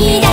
涙